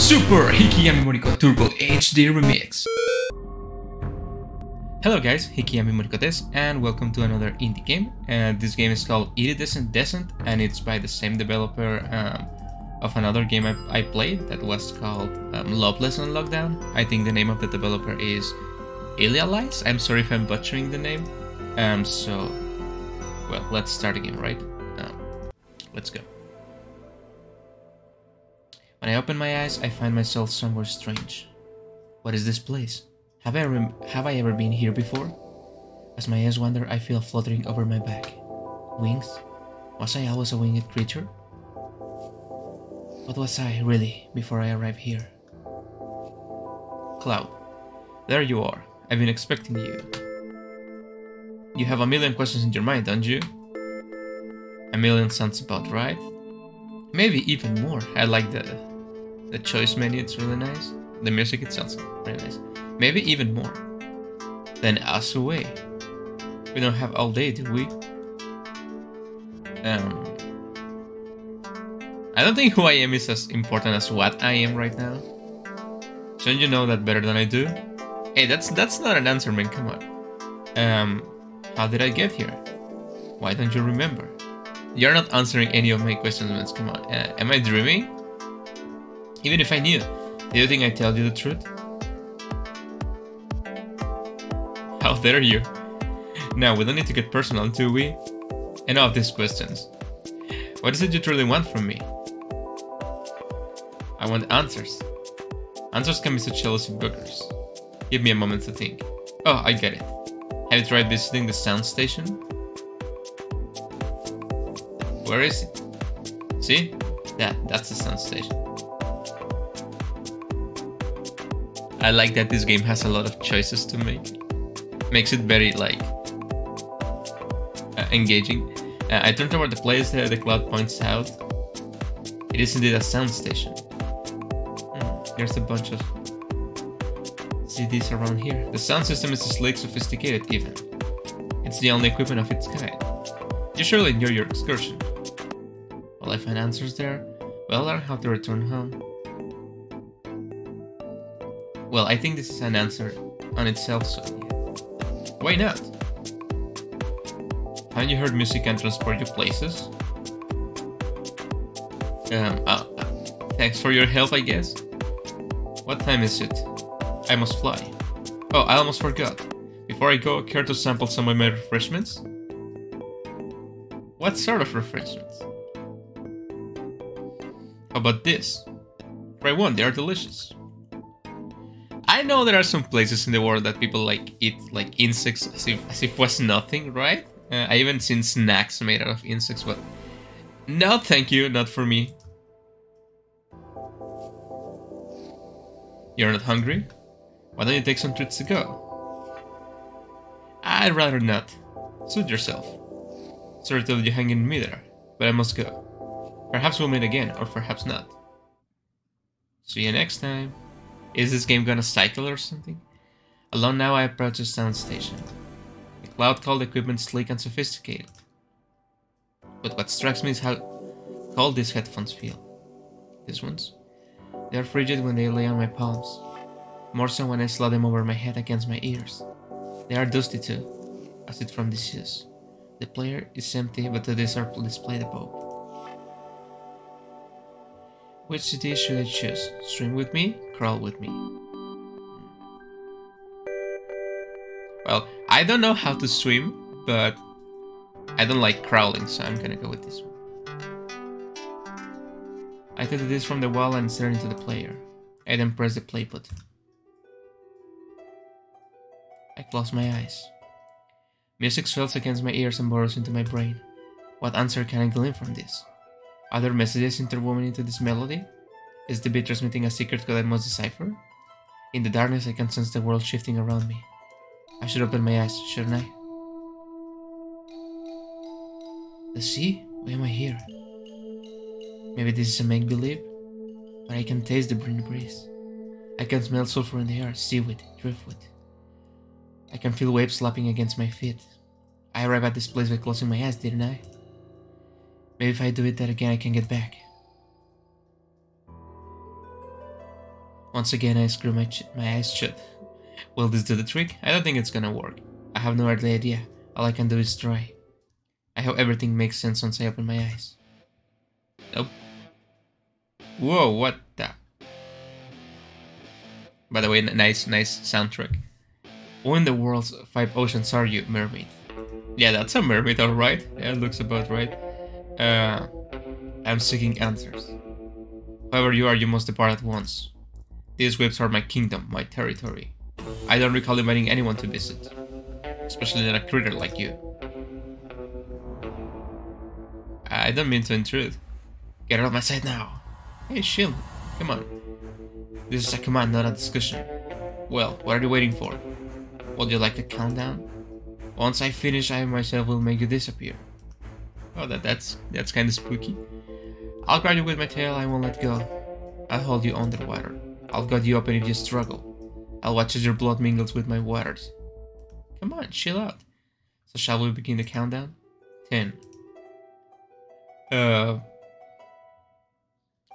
Super Hikiyami Moriko Turbo HD Remix. Hello guys, Hikiyami Moriko des, and welcome to another indie game. And this game is called Iridescent Descent, and it's by the same developer um, of another game I, I, played that was called um, Loveless on Lockdown. I think the name of the developer is Ilyilaice. I'm sorry if I'm butchering the name. Um, so, well, let's start again, right? Um, let's go. When I open my eyes, I find myself somewhere strange. What is this place? Have I, have I ever been here before? As my eyes wander, I feel fluttering over my back. Wings? Was I always a winged creature? What was I, really, before I arrived here? Cloud. There you are. I've been expecting you. You have a million questions in your mind, don't you? A million sounds about right. Maybe even more. I like the the choice menu, it's really nice. The music itself really nice. Maybe even more. Then us away. We don't have all day, do we? Um, I don't think who I am is as important as what I am right now. Shouldn't you know that better than I do? Hey, that's that's not an answer, man. Come on. Um, how did I get here? Why don't you remember? You're not answering any of my questions, man. Come on. Uh, am I dreaming? Even if I knew, do you think I tell you the truth? How dare you? Now, we don't need to get personal, do we? Enough of these questions. What is it you truly want from me? I want answers. Answers can be such elusive boogers. Give me a moment to think. Oh, I get it. Have you tried visiting the sound station? Where is it? See? That, that's the sound station. I like that this game has a lot of choices to make. Makes it very like uh, engaging. Uh, I turned toward the place that the cloud points out. It is indeed a sound station. Hmm, there's a bunch of CDs around here. The sound system is slick, sophisticated even. It's the only equipment of its kind. You surely enjoy your excursion. Will I find answers there? Will learn how to return home? Well, I think this is an answer on itself, so yeah. Why not? Haven't you heard music can transport you places? Um, uh, uh, thanks for your help, I guess. What time is it? I must fly. Oh, I almost forgot. Before I go, care to sample some of my refreshments? What sort of refreshments? How about this? Try one, they are delicious. I know there are some places in the world that people like eat like insects as if as if was nothing, right? Uh, I even seen snacks made out of insects, but no, thank you, not for me. You're not hungry? Why don't you take some treats to go? I'd rather not. Suit yourself. Sorry to you hang in me there, but I must go. Perhaps we'll meet again, or perhaps not. See you next time. Is this game gonna cycle or something? Alone now I approach a sound station. The cloud called equipment sleek and sophisticated. But what strikes me is how cold these headphones feel. These ones? They are frigid when they lay on my palms. More so when I slide them over my head against my ears. They are dusty too, as if from disuse. The player is empty, but the discs are displayed above. Which city should I choose? Swim with me? Crawl with me? Well, I don't know how to swim, but I don't like crawling, so I'm gonna go with this one. I the disc from the wall and stare into the player. I then press the play button. I close my eyes. Music swells against my ears and burrows into my brain. What answer can I glean from this? Are there messages interwoven into this melody? Is the beat transmitting a secret code I must decipher? In the darkness, I can sense the world shifting around me. I should open my eyes, shouldn't I? The sea? Why am I here? Maybe this is a make-believe? But I can taste the green breeze. I can smell sulfur in the air, seaweed, driftwood. I can feel waves slapping against my feet. I arrived at this place by closing my eyes, didn't I? Maybe if I do it that again, I can get back. Once again, I screw my, my eyes shut. Will this do the trick? I don't think it's gonna work. I have no earthly idea. All I can do is try. I hope everything makes sense once I open my eyes. Nope. Whoa, what the? By the way, nice, nice soundtrack. Who in the world's five oceans are you, mermaid? Yeah, that's a mermaid, alright. Yeah, looks about right. Uh, I'm seeking answers. Whoever you are, you must depart at once. These whips are my kingdom, my territory. I don't recall inviting anyone to visit, especially not a critter like you. I don't mean to intrude. Get out of my sight now. Hey, shield. Come on. This is a command, not a discussion. Well, what are you waiting for? Would you like a countdown? Once I finish, I myself will make you disappear. Oh, that that's that's kind of spooky. I'll grab you with my tail, I won't let go. I'll hold you underwater. I'll guard you open if you struggle. I'll watch as your blood mingles with my waters. Come on, chill out. So shall we begin the countdown? 10. Uh,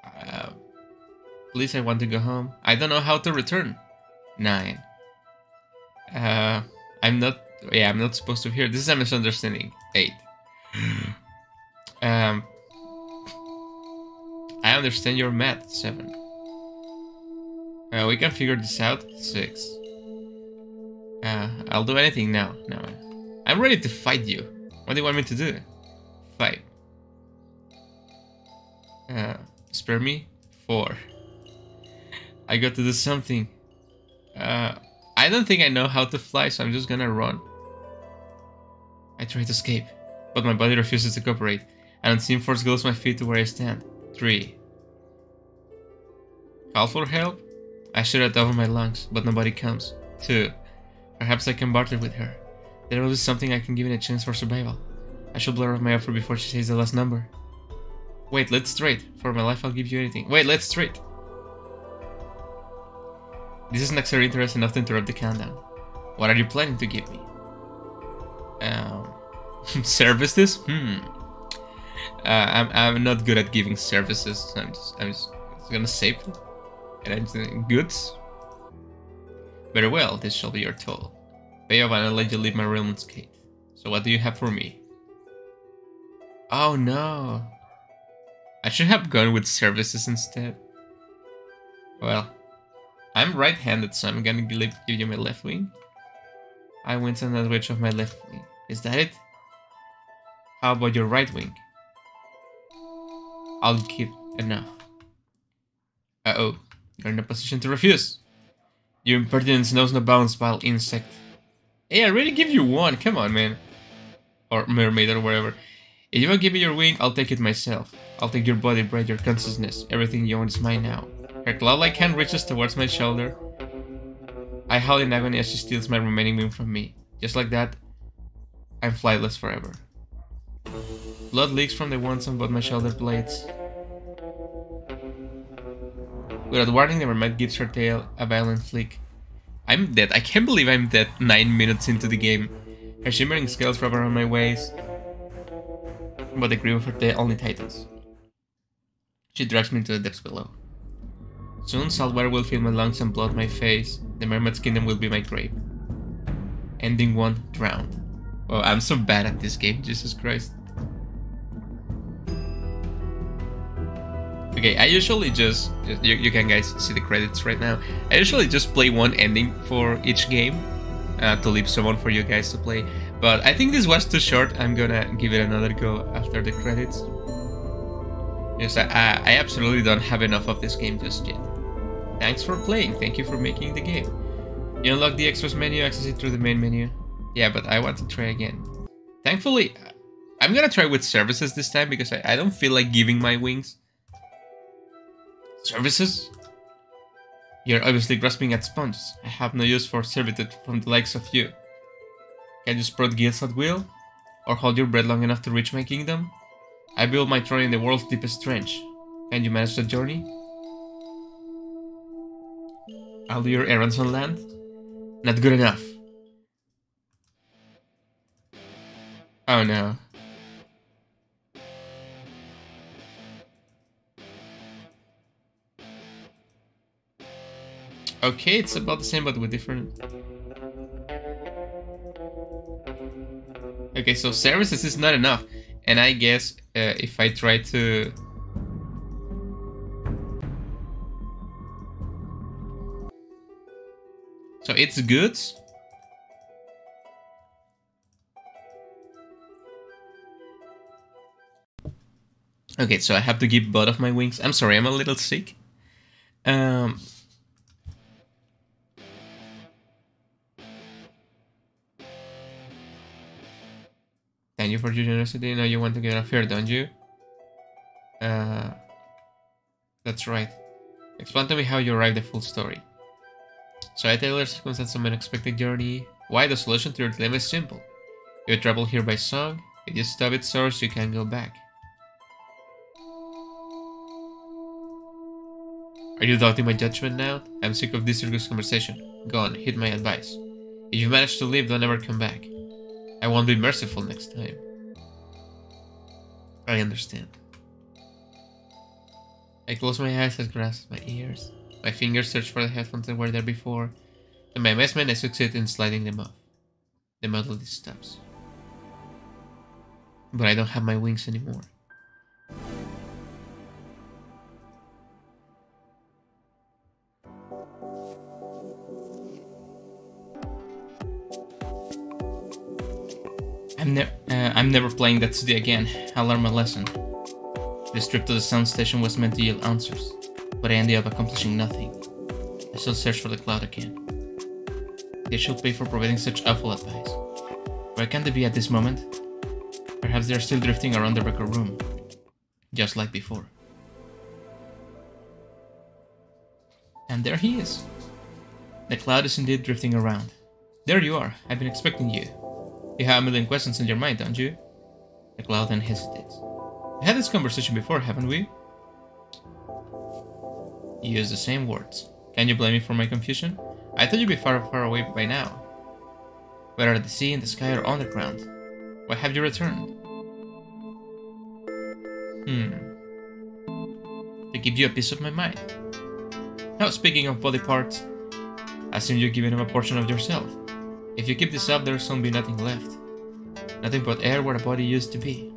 uh, please, I want to go home. I don't know how to return. 9. Uh, I'm not, yeah, I'm not supposed to hear. This is a misunderstanding. 8. Um, I understand your math. 7. Uh, we can figure this out. Six. Uh, I'll do anything now. No, I'm ready to fight you. What do you want me to do? Fight. Uh, spare me? Four. I got to do something. Uh, I don't think I know how to fly, so I'm just gonna run. I try to escape, but my body refuses to cooperate. An unseen force glues my feet to where I stand. Three. Call for help? I shoot at top of my lungs, but nobody comes. 2. Perhaps I can barter with her. There will be something I can give in a chance for survival. I should blur off my offer before she says the last number. Wait, let's trade. For my life, I'll give you anything. Wait, let's trade. This is not interest enough to interrupt the countdown. What are you planning to give me? Um, services? Hmm. Uh, I'm, I'm not good at giving services. I'm just, I'm just, gonna save them. And i'm goods? Very well, this shall be your toll. Off I'll let you leave my realm unscathed. So what do you have for me? Oh no. I should have gone with services instead. Well, I'm right-handed, so I'm gonna give you my left wing. I went on the edge of my left wing. Is that it? How about your right wing? I'll keep enough. Uh-oh. You're in a position to refuse. Your impertinence knows no bounds, vile insect. Hey, I already give you one. Come on, man. Or mermaid or whatever. If you won't give me your wing, I'll take it myself. I'll take your body, bread, your consciousness. Everything you own is mine now. Her claw-like hand reaches towards my shoulder. I howl in agony as she steals my remaining wing from me. Just like that, I'm flightless forever. Blood leaks from the wounds on both my shoulder blades. Without warning, the mermaid gives her tail a violent flick. I'm dead. I can't believe I'm dead 9 minutes into the game. Her shimmering scales wrap around my waist, but the grip of her tail only tightens. She drags me into the depths below. Soon salt water will fill my lungs and blood my face. The mermaid's kingdom will be my grave. Ending 1, drowned. Oh, I'm so bad at this game, Jesus Christ. Okay, I usually just, you, you can guys see the credits right now. I usually just play one ending for each game uh, to leave someone for you guys to play. But I think this was too short. I'm gonna give it another go after the credits. Yes, I, I absolutely don't have enough of this game just yet. Thanks for playing. Thank you for making the game. You unlock the extras menu, access it through the main menu. Yeah, but I want to try again. Thankfully, I'm gonna try with services this time because I, I don't feel like giving my wings. Services? You're obviously grasping at sponges. I have no use for servitude from the likes of you. Can you sprout gills at will? Or hold your breath long enough to reach my kingdom? I built my throne in the world's deepest trench. Can you manage the journey? I'll do your errands on land? Not good enough. Oh no. Okay, it's about the same but with different... Okay, so services is not enough. And I guess uh, if I try to... So it's goods. Okay, so I have to give both of my wings. I'm sorry, I'm a little sick. Um, Thank you for your generosity. Now you want to get a fair, don't you? Uh, that's right. Explain to me how you arrived at the full story. So I tell you circumstance of unexpected journey. Why the solution to your dilemma is simple. You travel here by song. If you stop its source, you can go back. Are you doubting my judgment now? I'm sick of this circus conversation. Go on, heed my advice. If you manage to leave, don't ever come back. I won't be merciful next time. I understand. I close my eyes and grasp my ears. My fingers search for the headphones that were there before. To my amazement, I succeed in sliding them off. The melody stops. But I don't have my wings anymore. Never playing that city again. I learned my lesson. This trip to the sound station was meant to yield answers, but I ended up accomplishing nothing. I still search for the cloud again. They should pay for providing such awful advice. Where can they be at this moment? Perhaps they are still drifting around the record room, just like before. And there he is. The cloud is indeed drifting around. There you are, I've been expecting you. You have a million questions in your mind, don't you? Then hesitates. We had this conversation before, haven't we? You use the same words. Can you blame me for my confusion? I thought you'd be far, far away by now. Whether at the sea, in the sky, or underground. Why have you returned? Hmm. To give you a piece of my mind. Now, speaking of body parts, I assume you're giving him a portion of yourself. If you keep this up, there'll soon be nothing left. Nothing but air where a body used to be.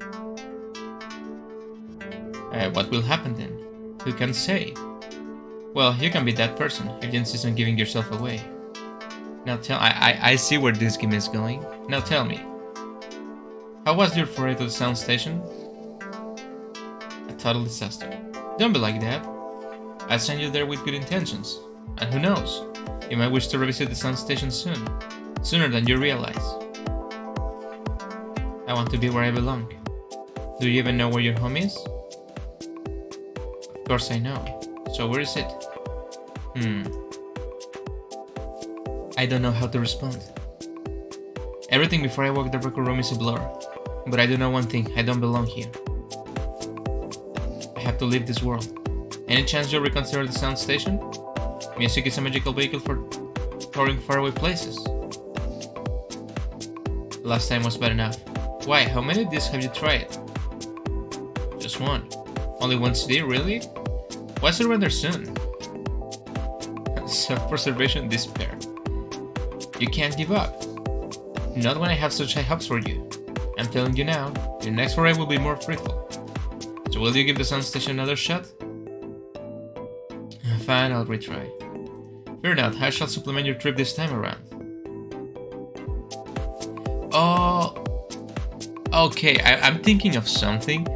Uh, what will happen then? Who can say? Well, you can be that person if you insist on giving yourself away. Now tell- I, I, I see where this game is going. Now tell me. How was your foray to the sound station? A total disaster. Don't be like that. I sent you there with good intentions. And who knows? You might wish to revisit the sound station soon. Sooner than you realize. Want to be where I belong. Do you even know where your home is? Of course I know. So where is it? Hmm. I don't know how to respond. Everything before I walk the record room is a blur. But I do know one thing, I don't belong here. I have to leave this world. Any chance you'll reconsider the sound station? Music is a magical vehicle for touring faraway places. Last time was bad enough. Why, how many of these have you tried? Just one. Only one CD, really? Why surrender soon? Self-preservation despair. You can't give up. Not when I have such high hopes for you. I'm telling you now, your next foray will be more fruitful. So will you give the sound station another shot? Fine, I'll retry. Fear not, I shall supplement your trip this time around. Oh, okay. I, am thinking of something.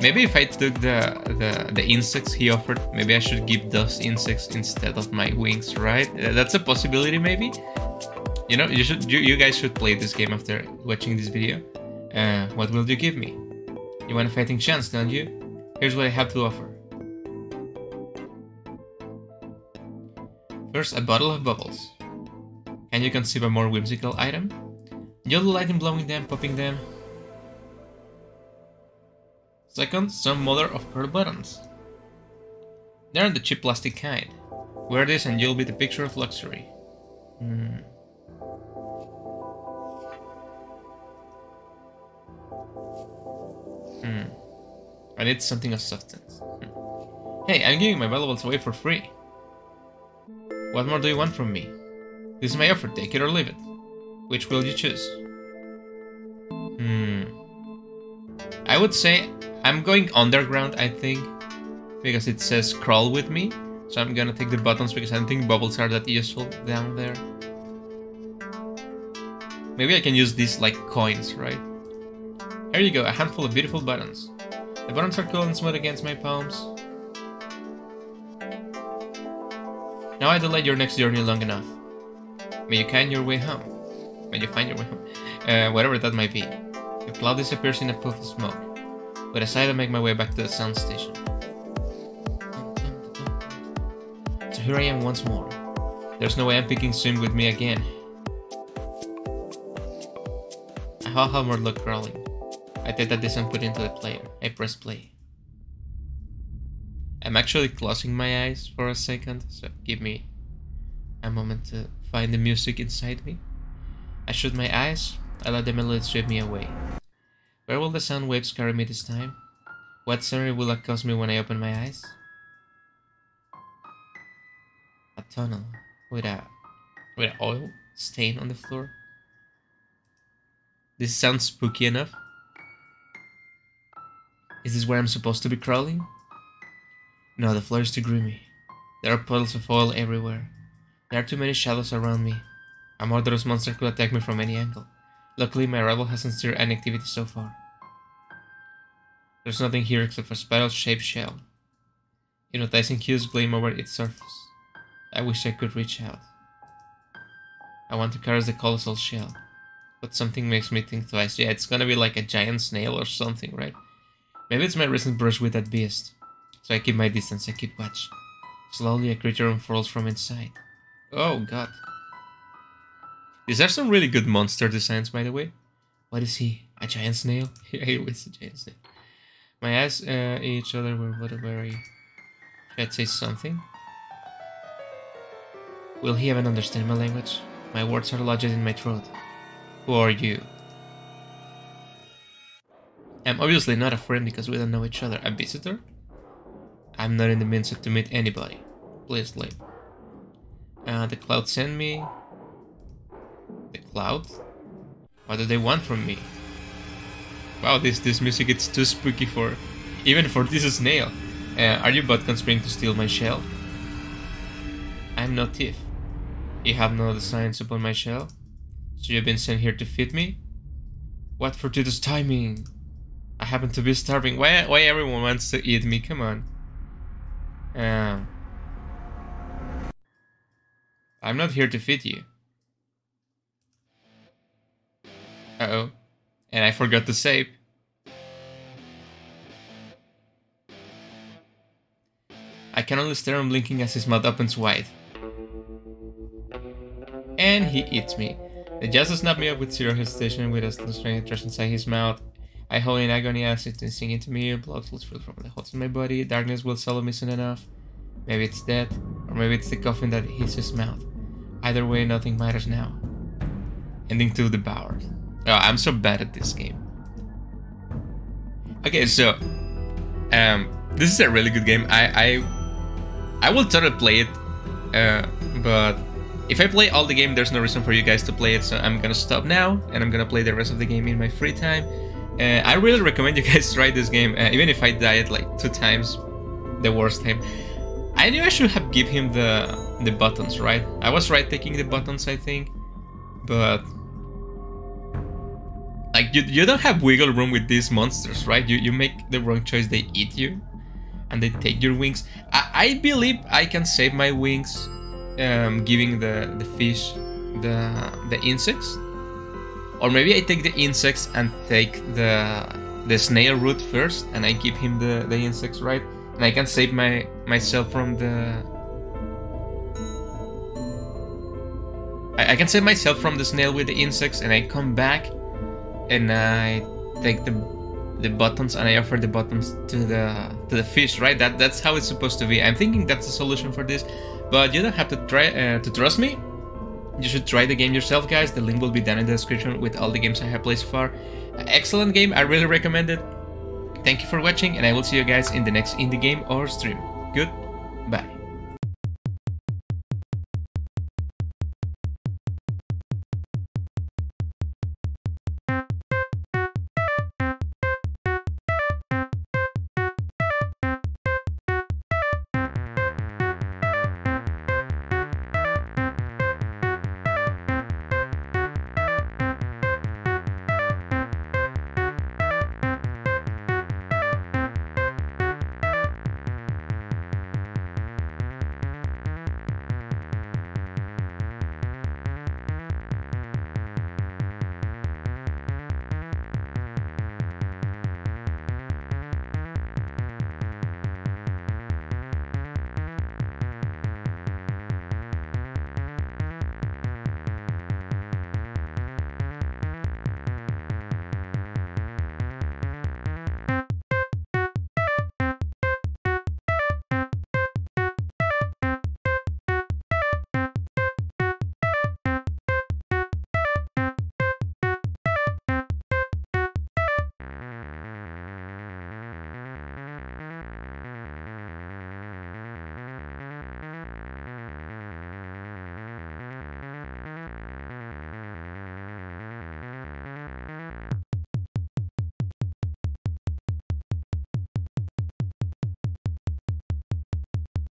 Maybe if I took the, the the insects he offered, maybe I should give those insects instead of my wings, right? That's a possibility, maybe. You know, you should you, you guys should play this game after watching this video. Uh, what will you give me? You want a fighting chance, don't you? Here's what I have to offer. First, a bottle of bubbles. Can you conceive a more whimsical item? Yellow lighting blowing them, popping them. Second, some mother of pearl buttons. They're the cheap plastic kind. Wear this and you'll be the picture of luxury. Hmm. Hmm. I need something of substance. Hmm. Hey, I'm giving my valuables away for free. What more do you want from me? This is my offer, take it or leave it. Which will you choose? Hmm. I would say I'm going underground, I think, because it says crawl with me. So I'm gonna take the buttons because I don't think bubbles are that useful down there. Maybe I can use these like coins, right? Here you go, a handful of beautiful buttons. The buttons are cool and smooth against my palms. Now I delayed your next journey long enough. May you find your way home. May you find your way home. Uh, whatever that might be. The cloud disappears in a puff of smoke. With a sigh I make my way back to the sound station. So here I am once more. There's no way I'm picking swim with me again. I have more luck crawling. I take that this and put into the player. I press play. I'm actually closing my eyes for a second, so give me a moment to find the music inside me. I shut my eyes, I let the melody sweep me away. Where will the sound waves carry me this time? What scenery will accost me when I open my eyes? A tunnel with a with an oil stain on the floor. This sounds spooky enough. Is this where I'm supposed to be crawling? No, the floor is too grimy. There are puddles of oil everywhere. There are too many shadows around me. A murderous monster could attack me from any angle. Luckily, my rival hasn't stirred any activity so far. There's nothing here except a spiral-shaped shell. Hypnotizing hues gleam over its surface. I wish I could reach out. I want to caress the colossal shell, but something makes me think twice. Yeah, it's gonna be like a giant snail or something, right? Maybe it's my recent brush with that beast. So I keep my distance, I keep watch. Slowly a creature unfurls from inside. Oh god. These are some really good monster designs, by the way. What is he? A giant snail? he was a giant snail. My eyes uh, each other were very... Should I say something? Will he even understand my language? My words are lodged in my throat. Who are you? I'm obviously not a friend because we don't know each other. A visitor? I'm not in the mindset to meet anybody. Please leave. Uh, the cloud sent me. The cloud? What do they want from me? Wow, this this music it's too spooky for even for this snail. Uh, are you but conspiring to steal my shell? I'm no thief. You have no designs upon my shell? So you've been sent here to feed me? What for? fortuitous timing! I happen to be starving. Why why everyone wants to eat me? Come on. Um, I'm not here to feed you. Uh-oh. And I forgot to save. I can only stare him blinking as his mouth opens wide. And he eats me. The jester snapped me up with zero hesitation with a strange trash inside his mouth. I hold in agony as it is singing to me, blood flows from the holes in my body, darkness will swallow me soon enough. Maybe it's death, or maybe it's the coffin that hits his mouth. Either way, nothing matters now. Ending to devoured. Oh, I'm so bad at this game. Okay, so um, this is a really good game. I I I will to play it, uh, but if I play all the game, there's no reason for you guys to play it. So I'm gonna stop now, and I'm gonna play the rest of the game in my free time. Uh, I really recommend you guys try this game, uh, even if I died like two times, the worst time. I knew I should have give him the the buttons, right? I was right taking the buttons, I think, but like you, you don't have wiggle room with these monsters, right? You you make the wrong choice, they eat you, and they take your wings. I, I believe I can save my wings, um, giving the the fish the the insects or maybe I take the insects and take the the snail root first, and I give him the, the insects, right? And I can save my myself from the... I, I can save myself from the snail with the insects, and I come back, and I take the the buttons and I offer the buttons to the to the fish, right? That that's how it's supposed to be. I'm thinking that's the solution for this, but you don't have to try uh, to trust me. You should try the game yourself, guys. The link will be down in the description with all the games I have played so far. Excellent game. I really recommend it. Thank you for watching, and I will see you guys in the next indie game or stream. Goodbye.